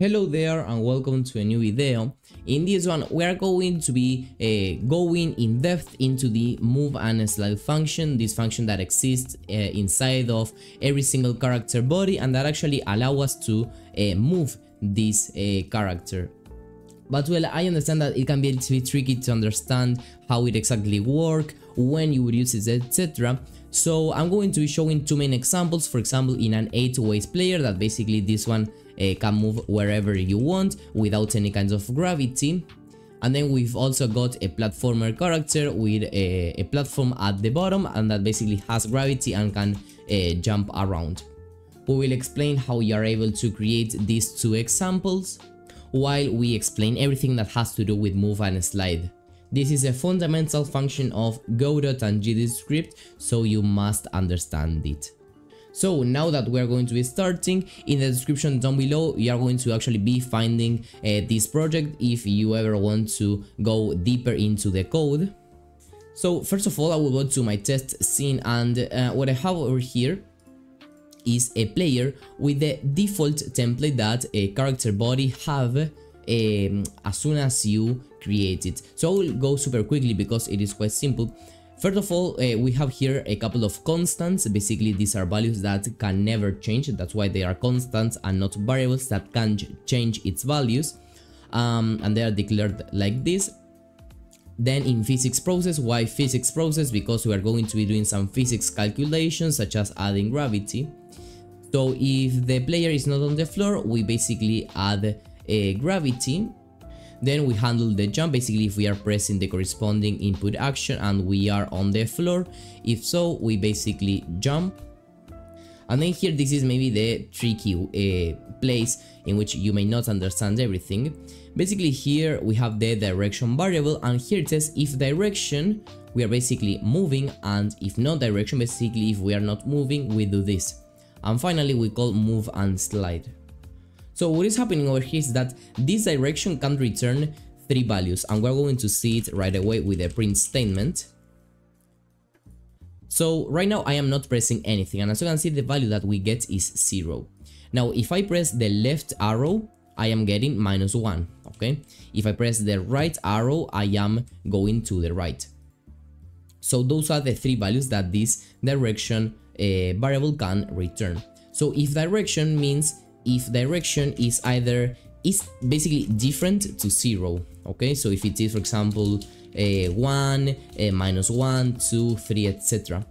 Hello there and welcome to a new video. In this one we are going to be uh, going in depth into the move and slide function, this function that exists uh, inside of every single character body and that actually allow us to uh, move this character. But well, I understand that it can be a little bit tricky to understand how it exactly work, when you would use it, etc. So I'm going to be showing two main examples, for example in an 8 ways player that basically this one uh, can move wherever you want without any kinds of gravity. And then we've also got a platformer character with a, a platform at the bottom and that basically has gravity and can uh, jump around. We will explain how you are able to create these two examples while we explain everything that has to do with move and slide. This is a fundamental function of Godot and GDScript, so you must understand it. So now that we're going to be starting, in the description down below you are going to actually be finding uh, this project if you ever want to go deeper into the code. So first of all I will go to my test scene and uh, what I have over here is a player with the default template that a character body have um, as soon as you create it. So I will go super quickly because it is quite simple. First of all, uh, we have here a couple of constants. Basically, these are values that can never change. That's why they are constants and not variables that can change its values. Um, and they are declared like this. Then in physics process, why physics process? Because we are going to be doing some physics calculations such as adding gravity. So if the player is not on the floor, we basically add a gravity then we handle the jump basically if we are pressing the corresponding input action and we are on the floor. If so, we basically jump. And then here this is maybe the tricky uh, place in which you may not understand everything. Basically here we have the direction variable and here it says if direction we are basically moving and if not direction basically if we are not moving we do this. And finally we call move and slide. So what is happening over here is that this direction can return three values and we're going to see it right away with a print statement. So right now I am not pressing anything and as you can see the value that we get is 0. Now if I press the left arrow I am getting minus 1, okay? If I press the right arrow I am going to the right. So those are the three values that this direction uh, variable can return. So if direction means if direction is either is basically different to zero okay? So if it is for example a 1 a minus 1 2 3 etc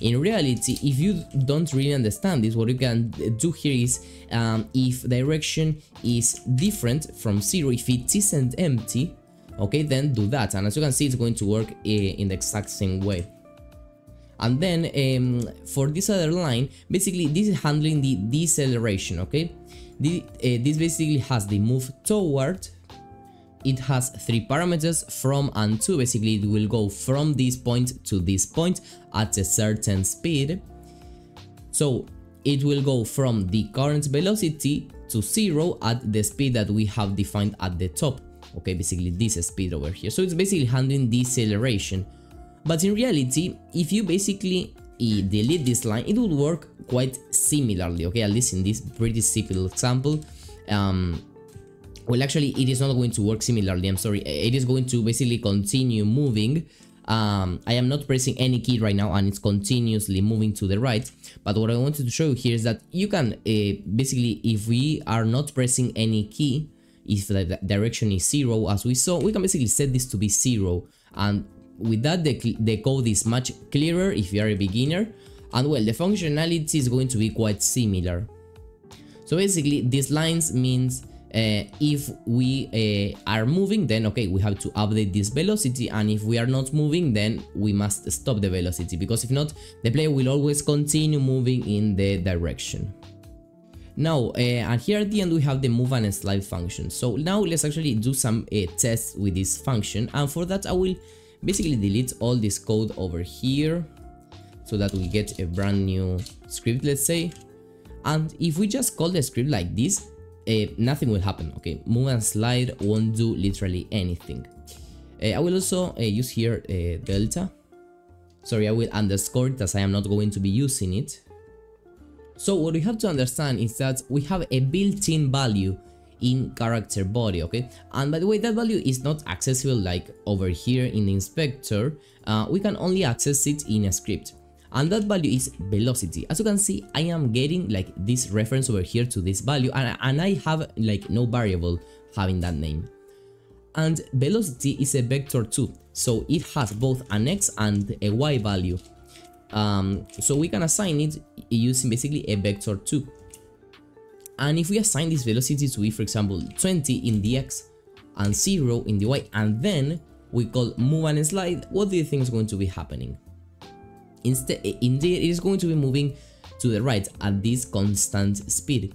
in reality if you don't really understand this what you can do here is um, if direction is different from zero if it isn't empty okay then do that. And as you can see it's going to work eh, in the exact same way and then um, for this other line basically this is handling the deceleration okay? The, uh, this basically has the move toward it has three parameters from and to. Basically it will go from this point to this point at a certain speed. So it will go from the current velocity to zero at the speed that we have defined at the top. Okay basically this speed over here. So it's basically handling deceleration but in reality, if you basically eh, delete this line, it would work quite similarly, okay, at least in this pretty simple example. Um, well, actually, it is not going to work similarly, I'm sorry. It is going to basically continue moving. Um, I am not pressing any key right now and it's continuously moving to the right. But what I wanted to show you here is that you can, uh, basically, if we are not pressing any key, if the direction is zero, as we saw, we can basically set this to be zero. And with that the, the code is much clearer if you are a beginner. And well the functionality is going to be quite similar. So basically these lines means uh, if we uh, are moving then okay we have to update this velocity. And if we are not moving then we must stop the velocity. Because if not the player will always continue moving in the direction. Now uh, and here at the end we have the move and slide function. So now let's actually do some uh, tests with this function. And for that I will basically delete all this code over here so that we get a brand new script let's say. And if we just call the script like this uh, nothing will happen okay? Move and slide won't do literally anything. Uh, I will also uh, use here delta. Sorry I will underscore it as I am not going to be using it. So what we have to understand is that we have a built-in value in character body okay? And by the way that value is not accessible like over here in the inspector. Uh, we can only access it in a script. And that value is velocity. As you can see i am getting like this reference over here to this value and, and i have like no variable having that name. And velocity is a vector 2 so it has both an x and a y value. Um, so we can assign it using basically a vector 2 and if we assign this velocity to be for example 20 in the x and 0 in the y and then we call move and slide what do you think is going to be happening? Instead indeed it is going to be moving to the right at this constant speed.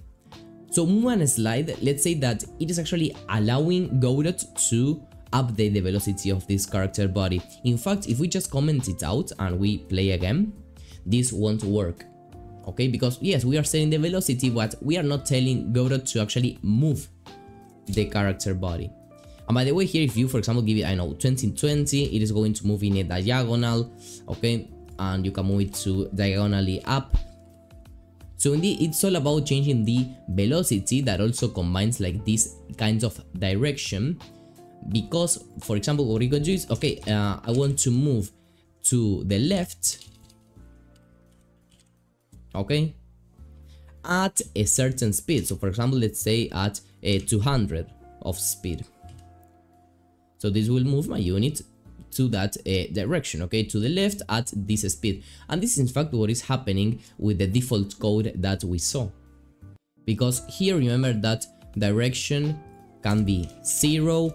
So move and slide let's say that it is actually allowing Godot to update the velocity of this character body. In fact if we just comment it out and we play again this won't work okay? Because yes we are setting the velocity but we are not telling Godot to actually move the character body. And by the way here if you for example give it I know 20 20 it is going to move in a diagonal okay? And you can move it to diagonally up. So indeed it's all about changing the velocity that also combines like these kinds of direction. Because for example what we can do is okay uh, I want to move to the left okay at a certain speed. So for example let's say at a 200 of speed. So this will move my unit to that uh, direction okay to the left at this speed. And this is in fact what is happening with the default code that we saw. Because here remember that direction can be zero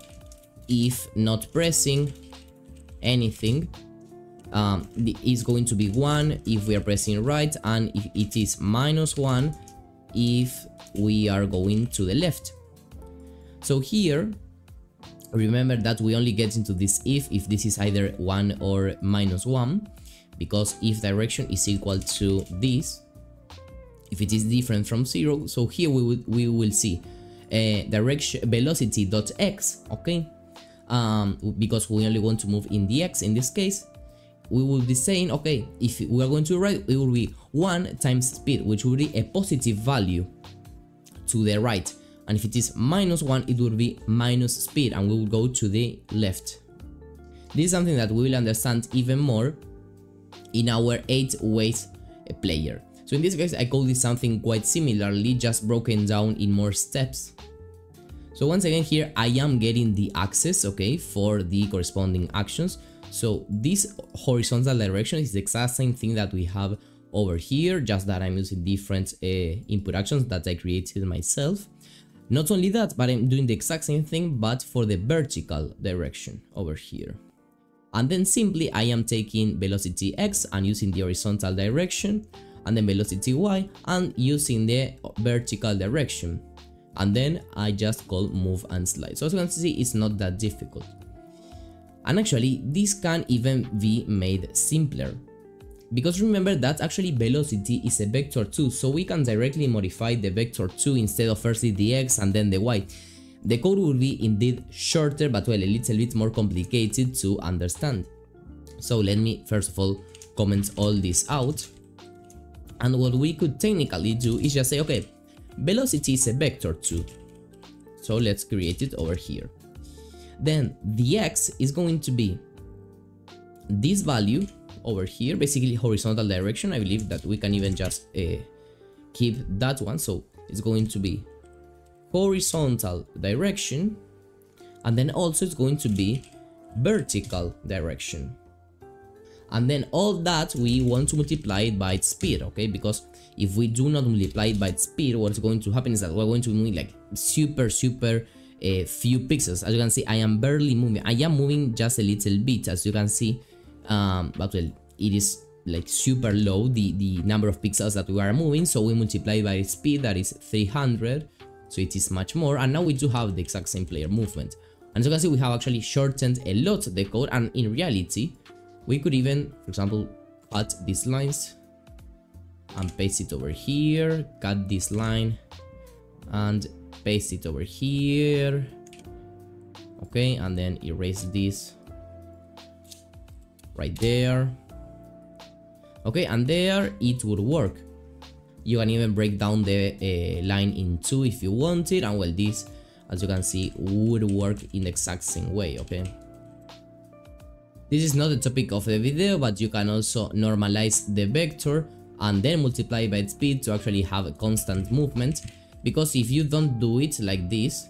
if not pressing anything um, is going to be 1 if we are pressing right and if it is minus 1 if we are going to the left. So here, remember that we only get into this if if this is either 1 or minus 1 because if direction is equal to this, if it is different from 0, so here we will, we will see uh, direction velocity dot x, okay, um, because we only want to move in the x in this case, we will be saying, okay, if we are going to right, it will be 1 times speed, which will be a positive value to the right. And if it is minus 1, it will be minus speed, and we will go to the left. This is something that we will understand even more in our 8 ways player. So in this case, I call this something quite similarly, just broken down in more steps. So once again here, I am getting the axis, okay, for the corresponding actions. So this horizontal direction is the exact same thing that we have over here, just that I'm using different uh, input actions that I created myself. Not only that, but I'm doing the exact same thing, but for the vertical direction over here. And then simply I am taking velocity x and using the horizontal direction, and then velocity y and using the vertical direction. And then I just call move and slide. So as you can see, it's not that difficult. And actually, this can even be made simpler. Because remember that actually velocity is a vector 2, so we can directly modify the vector 2 instead of firstly the x and then the y. The code will be indeed shorter but well a little bit more complicated to understand. So let me first of all comment all this out. And what we could technically do is just say okay, velocity is a vector 2. So let's create it over here then the x is going to be this value over here basically horizontal direction. I believe that we can even just uh, keep that one. So it's going to be horizontal direction and then also it's going to be vertical direction. And then all that we want to multiply it by its speed okay? Because if we do not multiply it by its speed what's going to happen is that we're going to be like super super a few pixels. As you can see I am barely moving. I am moving just a little bit. As you can see um, but well it is like super low the the number of pixels that we are moving. So we multiply by speed that is 300 so it is much more. And now we do have the exact same player movement. And as you can see we have actually shortened a lot the code. And in reality we could even for example cut these lines and paste it over here cut this line and paste it over here. Okay and then erase this right there. Okay and there it would work. You can even break down the uh, line in two if you want it and well this as you can see would work in the exact same way okay? This is not the topic of the video but you can also normalize the vector and then multiply by its speed to actually have a constant movement because if you don't do it like this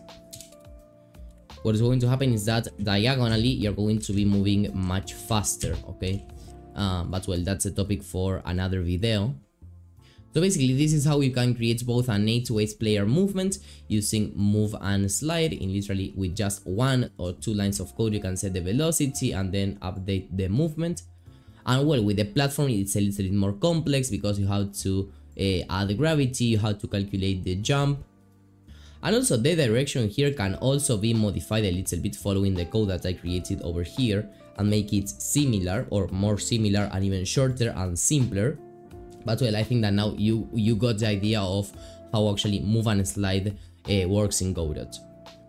what is going to happen is that diagonally you're going to be moving much faster okay? Uh, but well that's a topic for another video. So basically this is how you can create both an 8 to 8 player movement using move and slide in literally with just one or two lines of code. You can set the velocity and then update the movement. And well with the platform it's a little bit more complex because you have to uh, add gravity you have to calculate the jump and also the direction here can also be modified a little bit following the code that I created over here and make it similar or more similar and even shorter and simpler. But well, I think that now you, you got the idea of how actually move and slide uh, works in Godot.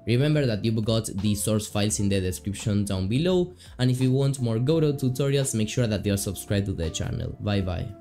Remember that you've got the source files in the description down below and if you want more Godot tutorials make sure that you're subscribed to the channel. Bye bye.